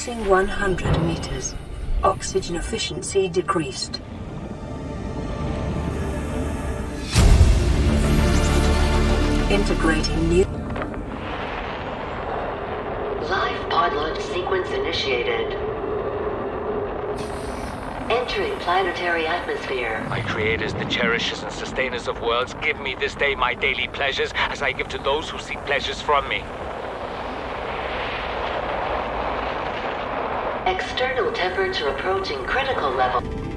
Passing 100 meters. Oxygen efficiency decreased. Integrating new... Lifepod launch sequence initiated. Entering planetary atmosphere. My creators, the cherishers and sustainers of worlds, give me this day my daily pleasures as I give to those who seek pleasures from me. External temperature approaching critical level.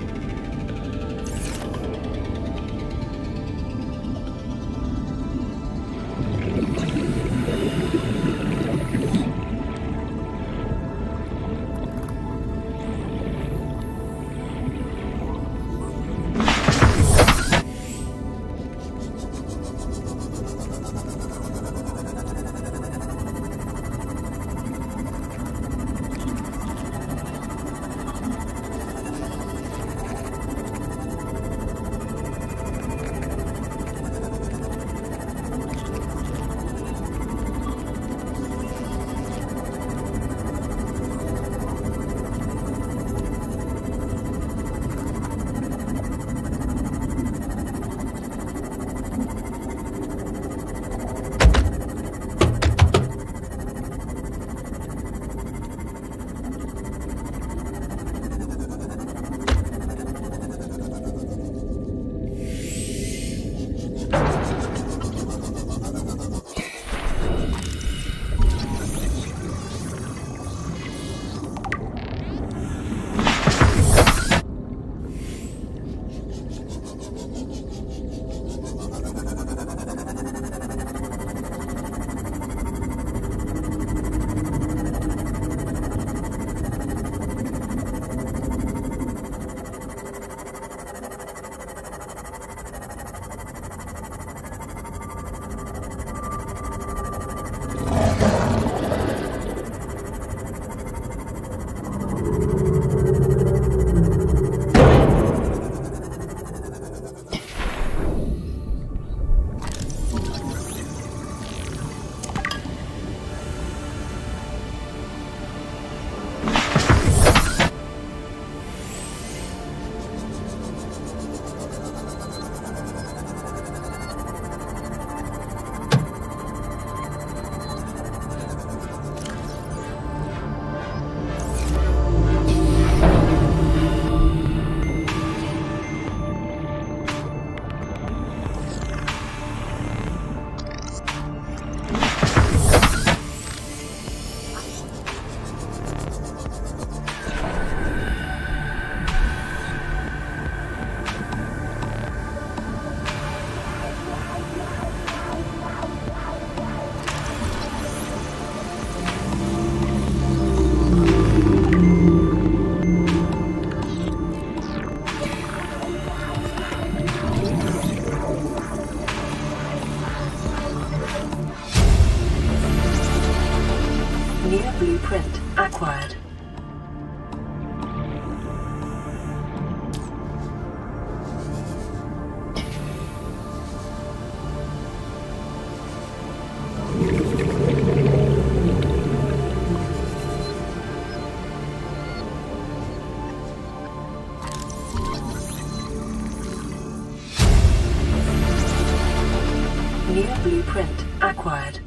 Blueprint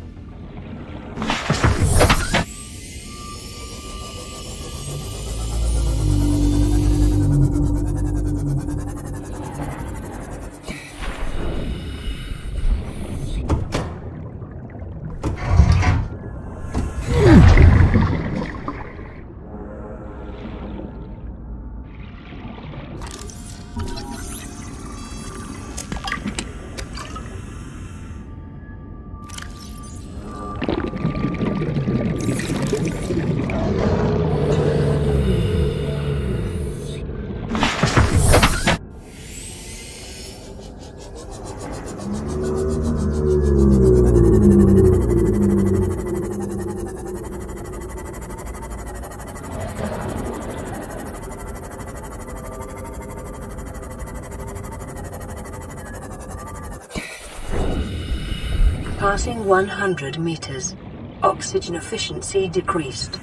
100 meters. Oxygen efficiency decreased.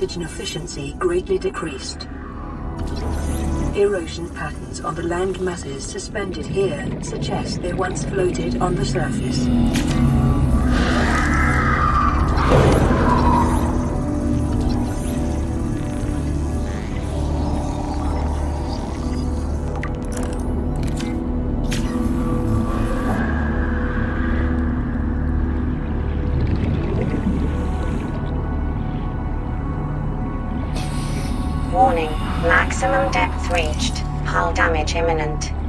Oxygen efficiency greatly decreased. Erosion patterns on the land masses suspended here suggest they once floated on the surface. Imminent.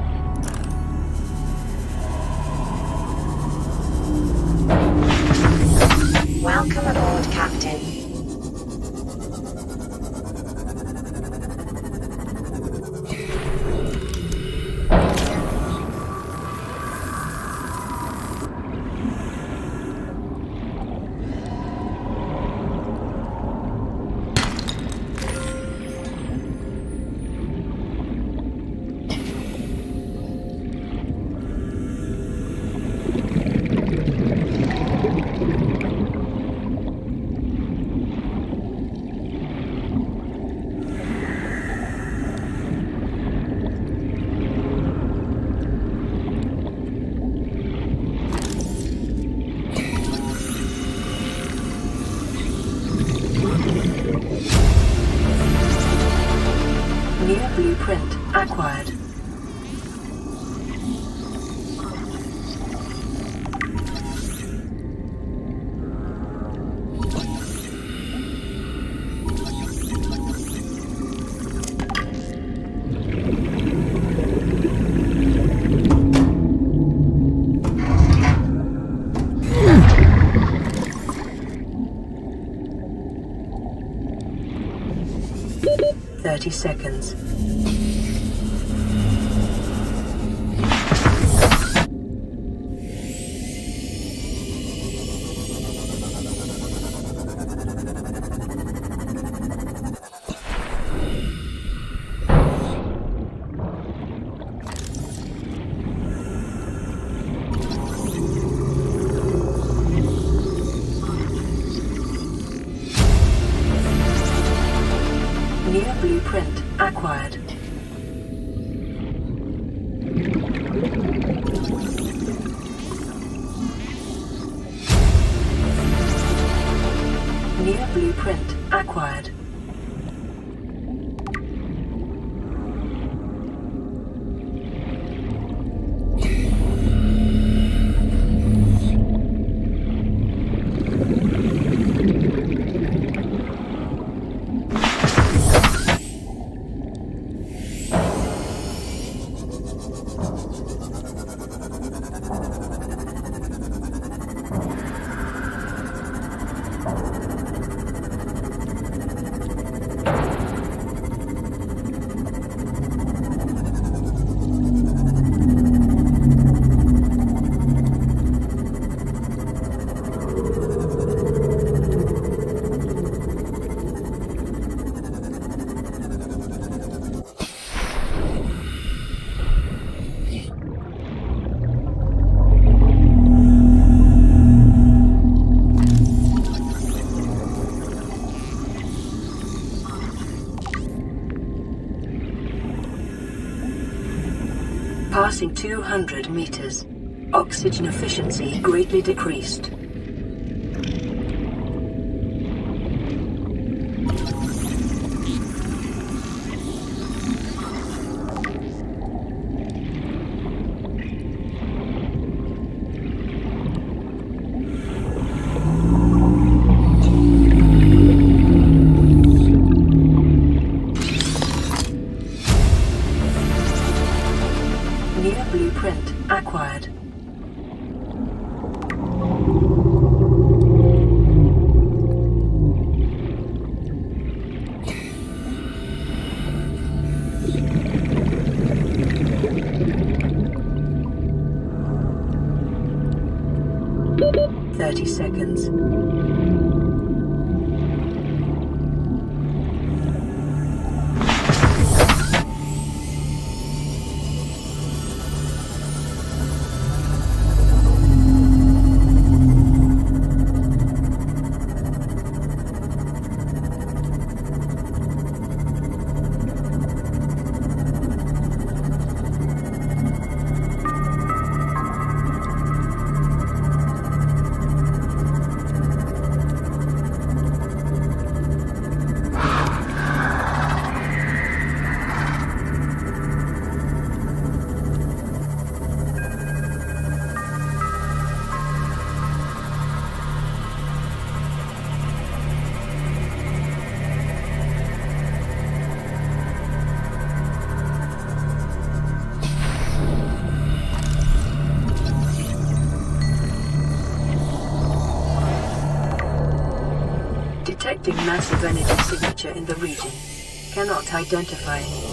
30 seconds. Blueprint acquired. Passing 200 meters. Oxygen efficiency greatly decreased. New blueprint acquired. Thirty seconds. Massive energy signature in the region. Cannot identify.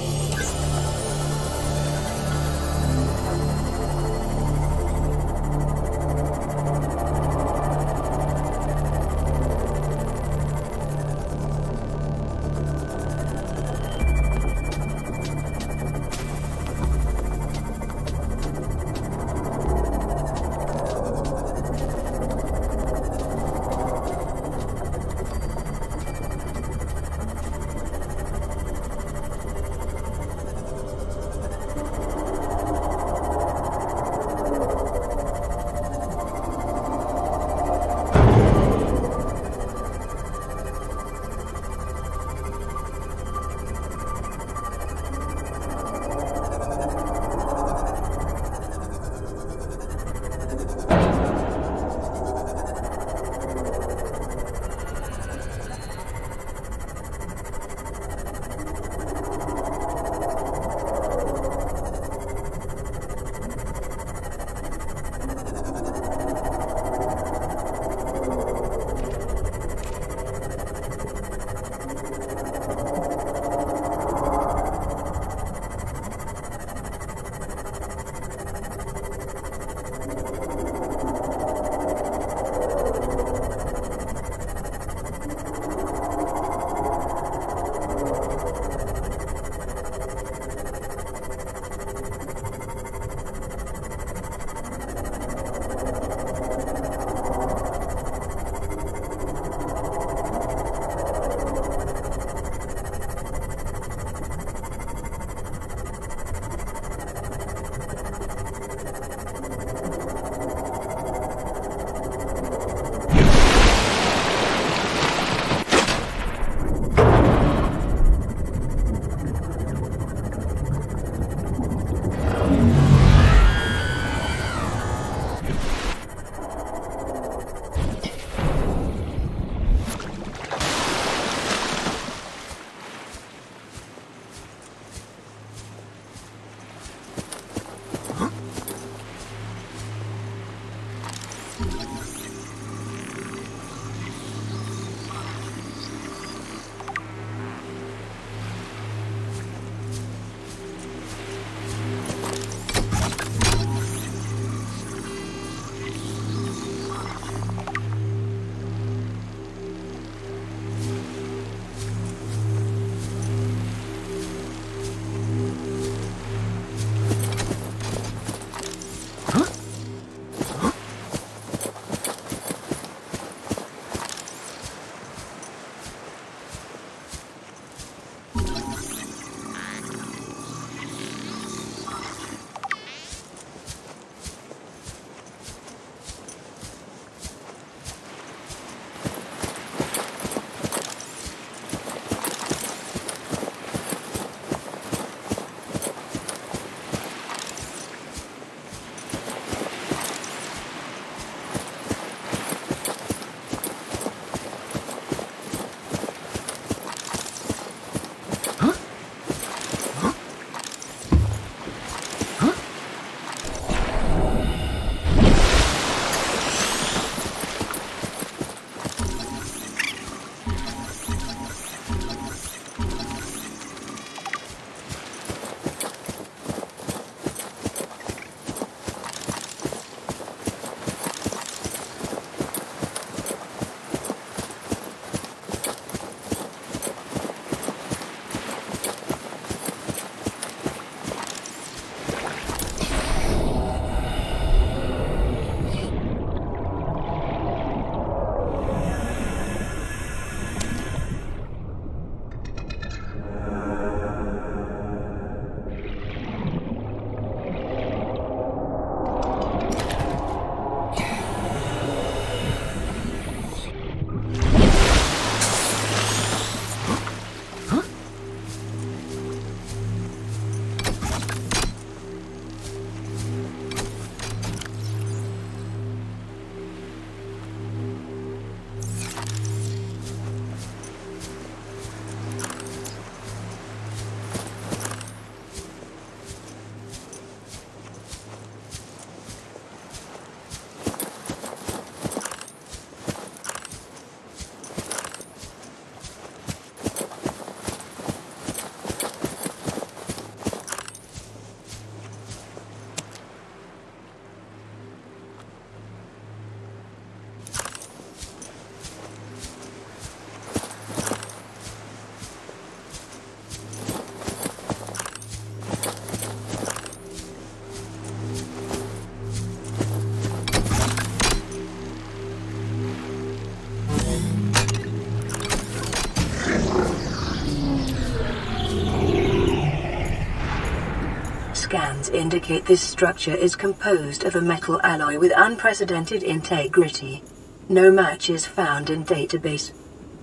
Indicate this structure is composed of a metal alloy with unprecedented integrity. No match is found in database.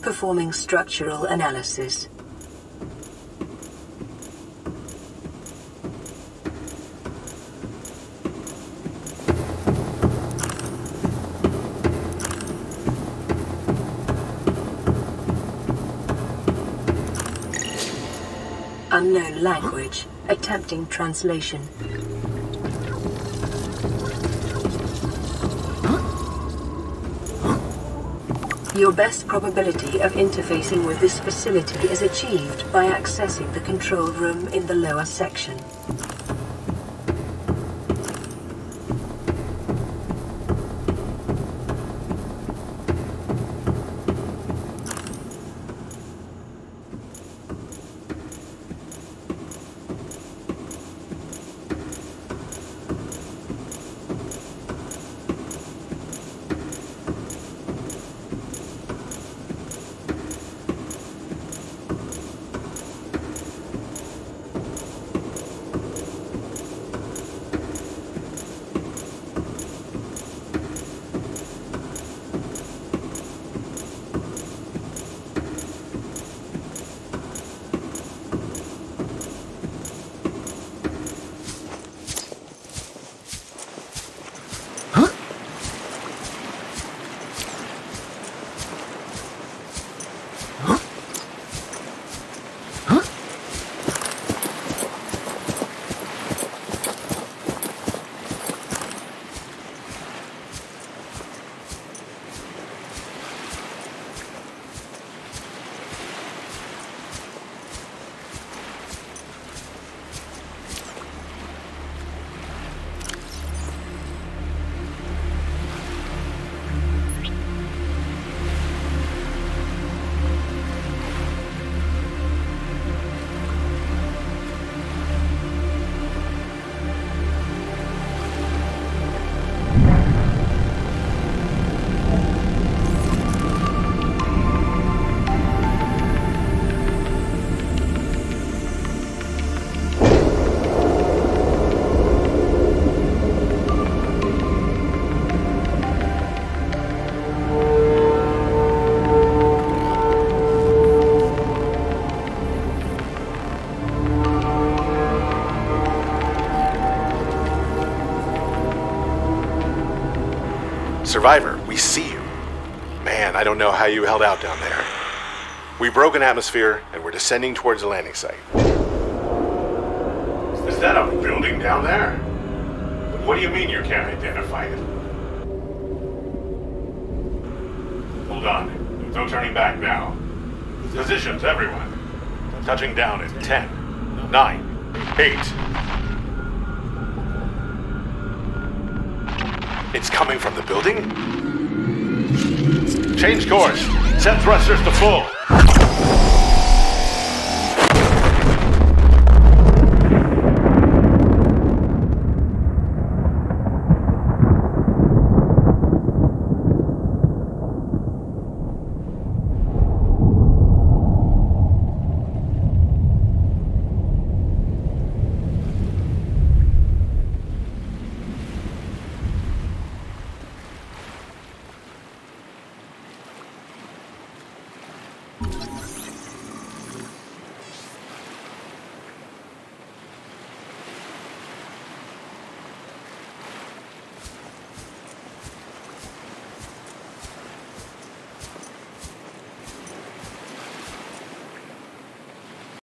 Performing structural analysis. Unknown language. Attempting translation. Your best probability of interfacing with this facility is achieved by accessing the control room in the lower section. Survivor, we see you. Man, I don't know how you held out down there. We broke an atmosphere, and we're descending towards the landing site. Is that a building down there? What do you mean you can't identify it? Hold on. No turning back now. Positions, everyone. Touching down in 10, 9, 8. It's coming from the building? Change course. Set thrusters to full.